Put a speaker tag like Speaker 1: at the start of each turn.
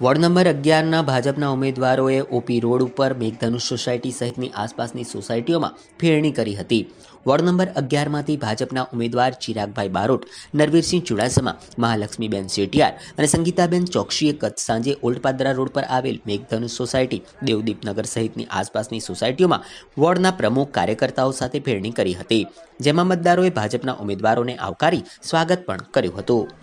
Speaker 1: Ward number અગિયારના ભાજપના ઉમેદવારોએ OP road ઉપર મેઘધનુષ સોસાયટી સહિતની આસપાસની સોસાયટીઓમાં ફેરણી કરી હતી. વોર્ડ નંબર અગિયારમાંથી ભાજપના ઉમેદવાર ચિરાગભાઈ બારોટ, નરવીરસિંહ ચુડાસમા, મહાલક્ષ્મીબેન સેટિયાર અને સંગીતાબેન ચોકસીએ ગત સાંજે ઓલ્ડપાદરા રોડ પર આવેલ મેઘધનુષ સોસાયટી, દેવદીપનગર સહિતની આસપાસની સોસાયટીઓમાં વોર્ડના પ્રમુખ કાર્યકર્તાઓ સાથે ફેરણી કરી હતી, જેમાં મતદારોએ ભાજપના ઉમેદવારોને આવકારી સ્વાગત પણ કર્યું હતું.